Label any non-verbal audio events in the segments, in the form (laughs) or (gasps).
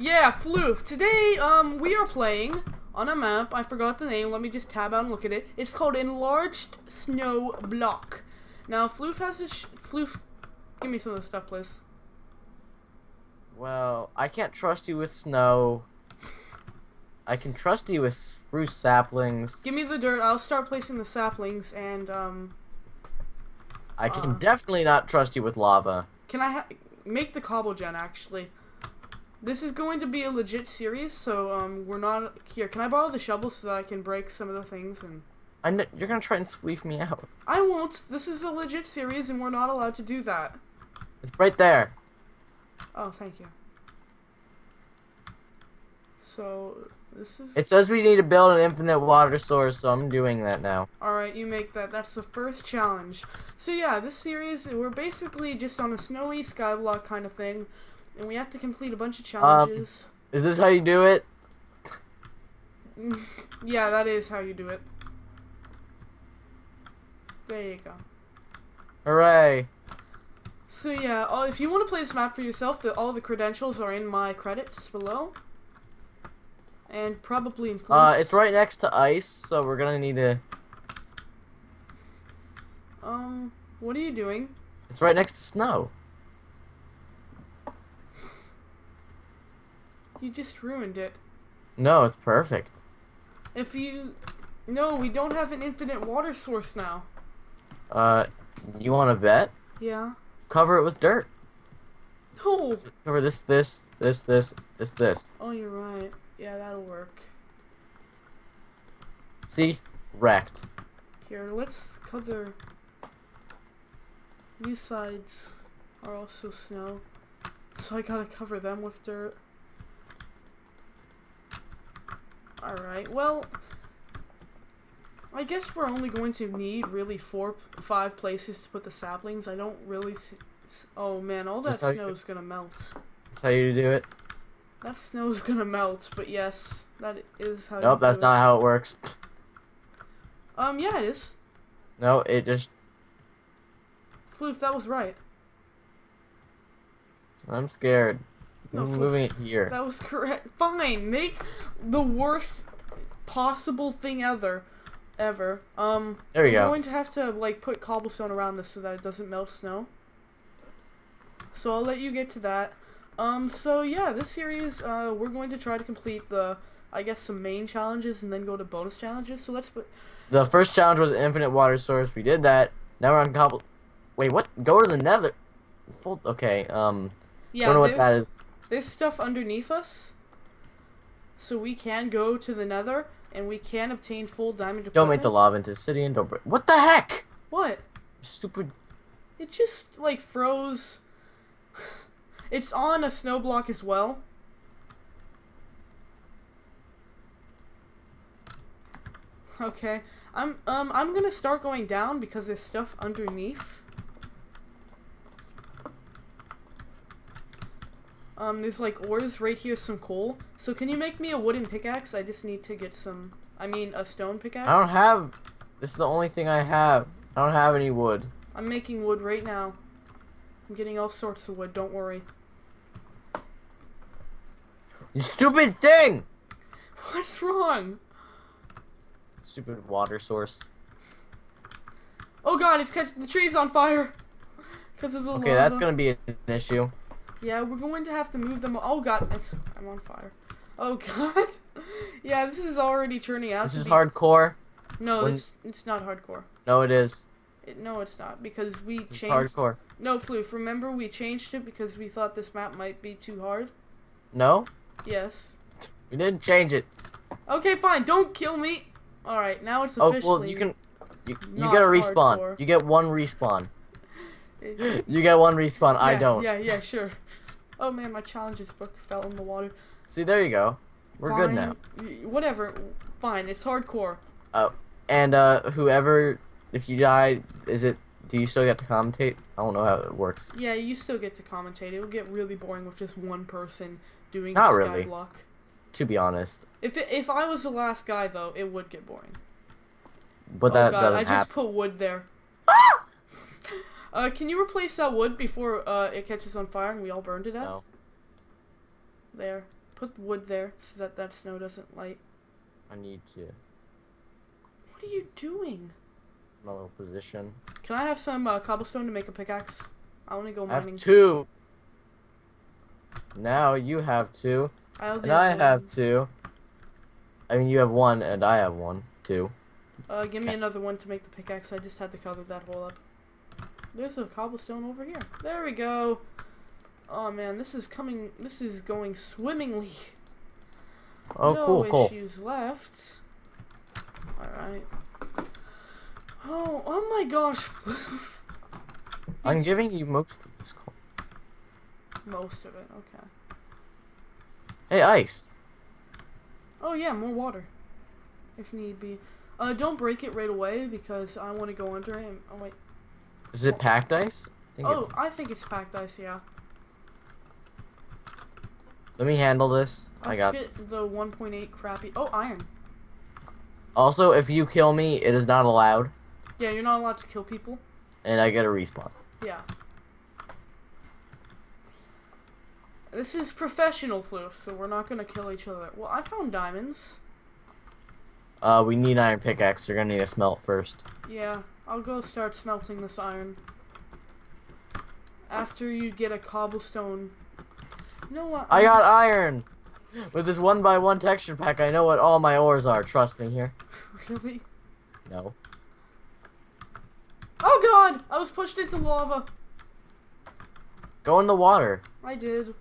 Yeah, Floof. Today, um, we are playing on a map. I forgot the name. Let me just tab out and look at it. It's called Enlarged Snow Block. Now, Floof has a sh Floof. Give me some of the stuff, please. Well, I can't trust you with snow. I can trust you with spruce saplings. Give me the dirt. I'll start placing the saplings, and um, I can uh. definitely not trust you with lava. can I ha make the cobble gen actually? This is going to be a legit series, so um, we're not here. Can I borrow the shovel so that I can break some of the things and? I kn- you're gonna try and squeeze me out. I won't. This is a legit series, and we're not allowed to do that. It's right there. Oh, thank you. So this is It says we need to build an infinite water source, so I'm doing that now. all right. You make that. That's the first challenge. So yeah, this series we're basically just on a snowy skyblock kind of thing, and we have to complete a bunch of challenges. Is this how you do it? yeah, that is how you do it. There you go. Hooray! So yeah, uh, if you want to play this map for yourself, the, all the credentials are in my credits below, and probably in. Uh, it's right next to ice, so we're gonna need to. Um, what are you doing? It's right next to snow. You just ruined it. No, it's perfect. If you, no, we don't have an infinite water source now. Uh, you want to bet? Yeah. Cover it with dirt. No. Cover this, this, this, this, this, this. Oh, you're right. Yeah, that'll work. See? Wrecked. Here, let's cover. These sides are also snow, so I gotta cover them with dirt. Alright, well, I guess we're only going to need really four, five places to put the saplings. I don't really see. Oh man, all that this how you- snow's gonna melt. That's how you do it. That snow's gonna melt, but yes, that is how. Nope, that's not how it works. Um, yeah, it is. No, it just. Floof, that was right. I'm scared. No, I'm moving it here. That was correct. Fine, make the worst possible thing ever. Ever. Um, There we we're go. I'm going to have to like put cobblestone around this so that it doesn't melt snow. So I'll let you get to that. Um, so yeah, this series, uh, we're going to try to complete the, I guess, some main challenges and then go to bonus challenges. So let's put. The first challenge was infinite water source. We did that. Now we're on cobble. Wait, what? Go to the nether. Full. Okay. Um. Yeah, don't know what that is. There's stuff underneath us, so we can go to the Nether and we can obtain full diamond. Don't make the lava into the city and don't. Break. What the heck? What? Stupid. It just like froze. (sighs) It's on a snow block as well. Okay, I'm um I'm gonna start going down because there's stuff underneath. Um, there's like ores right here, some coal. So can you make me a wooden pickaxe? I just need to get some. I mean, a stone pickaxe. I don't have. This is the only thing I have. I don't have any wood. I'm making wood right now. I'm getting all sorts of wood. Don't worry. You stupid thing. (laughs) What's wrong? Stupid water source. Oh god, it's catch the tree's on fire. Cause there's a Okay, lava. that's gonna be an issue. Yeah, we're going to have to move them. Oh god, I'm on fire. Oh (laughs) god. yeah, this is already turning out. This is hardcore. No, when- it's it's not hardcore. No, it is. It, no, it's not because we This changed. hardcore. No, Floof. Remember we changed it because we thought this map might be too hard. No, Yes. we didn't change it. Okay, fine. Don't kill me. All right, now it's officially. Oh well, you can. You, you get a respawn. hardcore. You get one respawn. (laughs) You get one respawn. I don't. Yeah, yeah, sure. Oh man, my challenges book fell in the water. See, there you go. We're good now. Whatever. Fine. It's hardcore. Oh, And uh, whoever, if you die, is it? Do you still get to commentate? I don't know how it works. Yeah, you still get to commentate. It will get really boring with just one person doing Not really. To be honest, If it, if I was the last guy though, it would get boring. but that oh god, doesn't I just happen. put wood there. (laughs) uh, can you replace that wood before uh, it catches on fire and we all burned to death? No. There. Put wood there so that that snow doesn't light. I need to What are you doing? my little position. Can I have some uh, cobblestone to make a pickaxe? I want to go mining. I have two. Now you have two, I and I one. have two. I mean, you have one, and I have one, two. Uh, give me Okay. another one to make the pickaxe. I just had to cover that hole up. There's a cobblestone over here. There we go. Oh man, this is coming. This is going swimmingly. Oh, no cool, cool. issues left. All right. Oh, oh my gosh. (laughs) I'm giving you most of this coal. Most of it. Okay. Hey, ice. Oh yeah, more water, if need be. Uh, don't break it right away because I want to go under it. And, oh wait. Is it packed ice? I think it- Oh, I think it's packed ice. Yeah. let me handle this. I got forget this. the 1.8 crappy. Oh, iron. Also, if you kill me, it is not allowed, Yeah, you're not allowed to kill people. and I get a respawn. Yeah. This is professional floof, so we're not gonna kill each other. Well, I found diamonds. Uh, we need iron pickaxe. You're gonna need a smelt first. Yeah, I'll go start smelting this iron. After you get a cobblestone. You know what? I I'm got iron. With this one by one texture pack, I know what all my ores are. Trust me here. (laughs) Really? No. Oh god! I was pushed into lava. Go in the water. I did.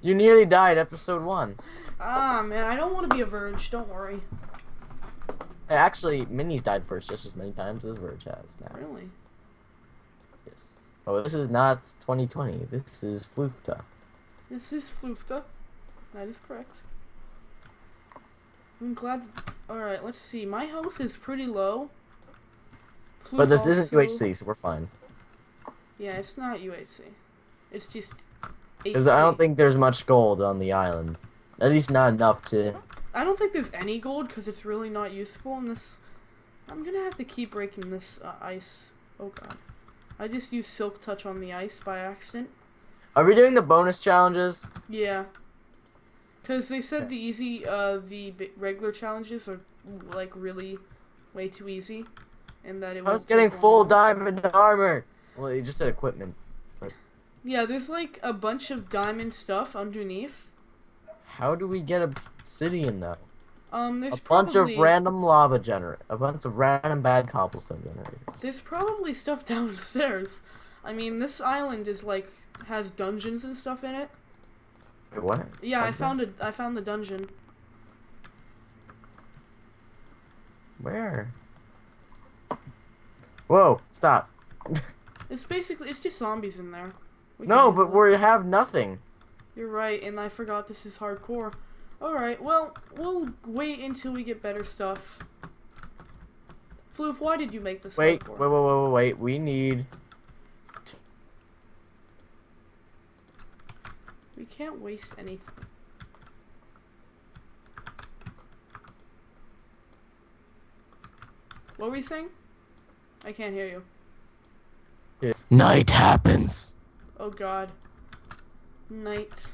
You nearly died, episode one. Ah, man, I don't want to be a verge. Don't worry. Actually, Minnie's died first just as many times as Verge has now. Really? Yes. Oh, this is not 2020. This is Floofta. This is Floofta. That is correct. I'm glad. Alright, let's see. My health is pretty low. But Floof this isn't UHC, so we're fine. Yeah, it's not UHC. It's just. Because I don't think there's much gold on the island. At least not enough to. I don't think there's any gold because it's really not useful in this. I'm gonna have to keep breaking this uh, ice. Oh god. I just used Silk Touch on the ice by accident. Are we doing the bonus challenges? Yeah. Because they said Okay. the easy, uh, the regular challenges are, like, really way too easy. And that it was I was getting full long. diamond armor. Well, you just said equipment. Yeah, there's, like, a bunch of diamond stuff underneath. How do we get obsidian though? Um, there's A bunch probably, of random lava gener. A bunch of random bad cobblestone generators. There's probably stuff (laughs) downstairs. I mean, this island is, like, has dungeons and stuff in it. Wait, what? Yeah, I How's that? found it. I found the dungeon. Where? Whoa! Stop. (laughs) It's basically, it's just zombies in there. We No, but we have nothing. You're right, and I forgot this is hardcore. Alright, well, we'll wait until we get better stuff. Floof, why did you make this Wait, wait, wait, wait, wait, wait. We need. We can't waste anything. What were you saying? I can't hear you. Night happens. Oh god. Night.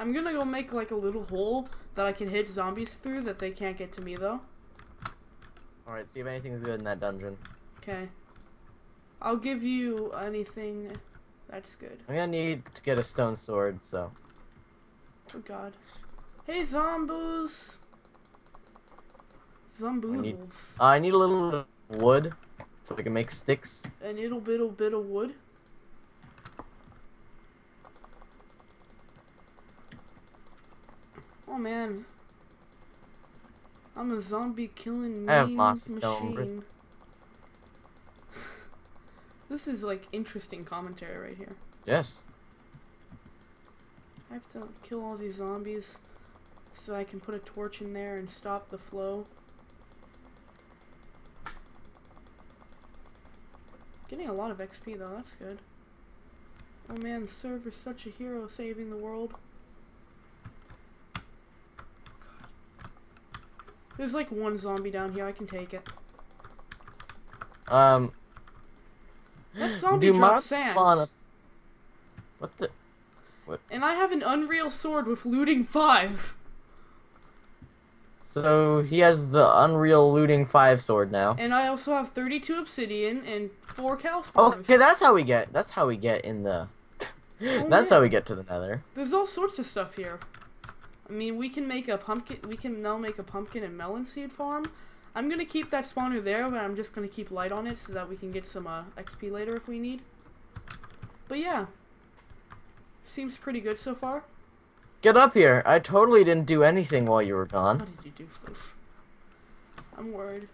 I'm gonna go make like a little hole that I can hit zombies through that they can't get to me though. Alright, see if anything's good in that dungeon. Okay. I'll give you anything that's good. I'm gonna need to get a stone sword, so. Oh god. Hey zomboos! Zomboozles. Uh, I need a little wood so I can make sticks. A little bit, bit of wood. Oh man. I'm a zombie killing I have stone machine. (laughs) this is like interesting commentary right here. Yes. I have to kill all these zombies so I can put a torch in there and stop the flow. Getting a lot of XP though, that's good. Oh man, the server's such a hero saving the world. There's like one zombie down here, I can take it. Um, That (gasps) zombie Do dropped sand. spawn up. What the? And I have an unreal sword with looting five. So he has the Unreal Looting 5 sword now. And I also have 32 obsidian and 4 cow. Okay, that's how we get. That's how we get in the. (laughs) that's yeah. how we get to the Nether. There's all sorts of stuff here. I mean, we can make a pumpkin. We can now make a pumpkin and melon seed farm. I'm gonna keep that spawner there, but I'm just gonna keep light on it so that we can get some uh, XP later if we need. But yeah, seems pretty good so far. Get up here! I totally didn't do anything while you were gone. What did you do, Floof? I'm worried.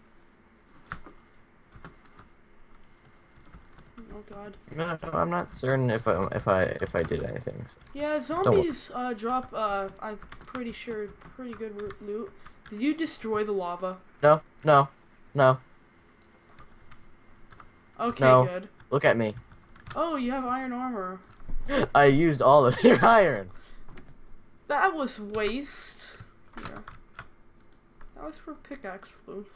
Oh God. No, no, I'm not certain if I if I if I did anything. so- Yeah, zombies uh, drop. Uh, I'm pretty sure pretty good loot. Did you destroy the lava? No, no, no. Okay, No. good. Look at me. Oh, you have iron armor. (laughs) I used all of your iron. That was waste. Yeah. That was for pickaxe floof.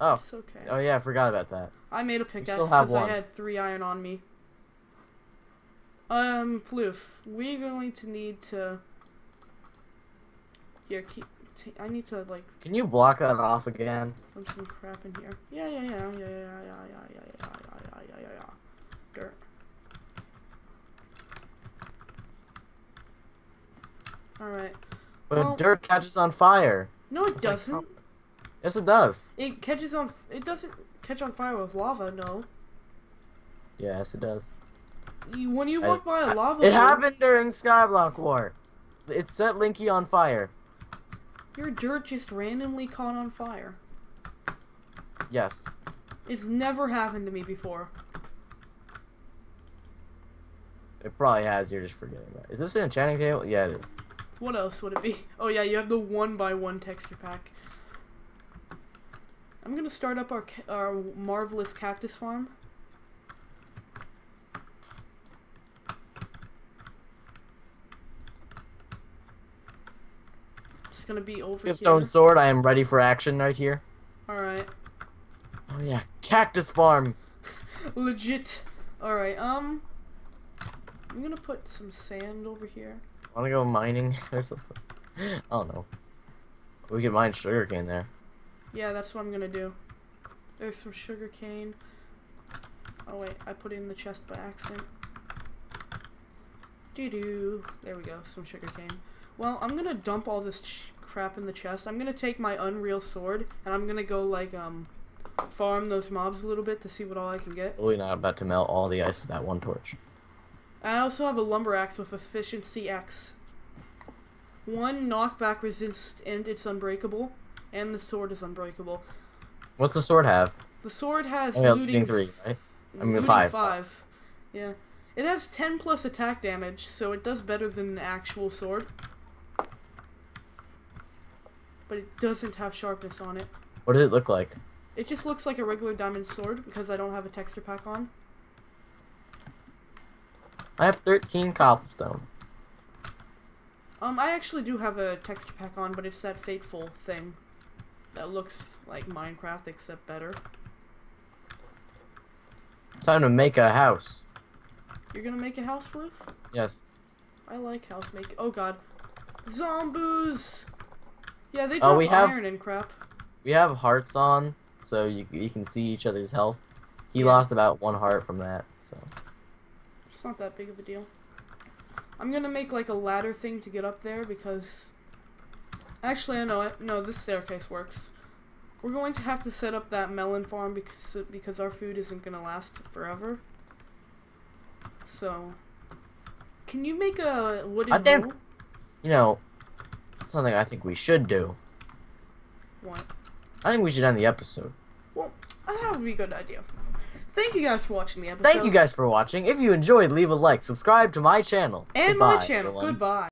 Oh, It's okay. oh yeah, I forgot about that. I made a pickaxe because I had three iron on me. Um, Floof, we're going to need to. Here, keep. I need to like Can you block that off again? put some crap in here. Yeah, yeah, yeah, yeah, yeah, yeah, yeah, yeah, yeah, yeah, yeah, yeah, yeah, yeah. Dirt. All right. But Well- dirt catches on fire. No, it doesn't. Yes, it does. It catches on. It doesn't catch on fire with lava. No. Yes, it does. You, when you I- walk by a lava, It happened during Skyblock War. It set Linky on fire. Your dirt just randomly caught on fire. Yes. It's never happened to me before. It probably has. You're just forgetting that. Is this an enchanting table? Yeah, it is. What else would it be? Oh yeah, you have the one by one texture pack. I'm gonna start up our our marvelous cactus farm. It's gonna be over have stone sword. I am ready for action right here. All right, Oh yeah, cactus farm. (laughs) legit. All right, um, I'm gonna put some sand over here. Wanna go mining or something? (gasps) I don't know. We could mine sugarcane there. Yeah, that's what I'm gonna do. There's some sugar cane. Oh wait, I put it in the chest by accident. Doo doo. There we go, some sugar cane. Well, I'm gonna dump all this ch- crap in the chest. I'm gonna take my Unreal Sword and I'm gonna go like um farm those mobs a little bit to see what all I can get. Really not about to melt all the ice with that one torch. I also have a lumber axe with efficiency X. One knockback resist and it's unbreakable, and the sword is unbreakable. What's the sword have? The sword has Oh yeah, looting looting three, right? I mean, five. Five. Yeah. It has 10 plus attack damage, so it does better than an actual sword. But it doesn't have sharpness on it. What did it look like? It just looks like a regular diamond sword because I don't have a texture pack on. I have 13 cobblestone. Um, I actually do have a texture pack on, but it's that fateful thing that looks like Minecraft except better. Time to make a house. You're gonna make a house roof? Yes. I like house make. Oh god, zombies! Yeah, they Oh, drop we have- iron and crap. We have hearts on, so you you can see each other's health. He Yeah. lost about one heart from that, so. It's not that big of a deal. I'm gonna make like a ladder thing to get up there because. Actually, I know it. No, this staircase works. We're going to have to set up that melon farm because because our food isn't gonna last forever. So, can you make a wooden I think- hoe? You know, something I think we should do. What? I think we should end the episode. Well, uh, that would be a good idea. Thank you guys for watching the episode. Thank you guys for watching. If you enjoyed, leave a like, subscribe to my channel. And my channel. everyone. Goodbye.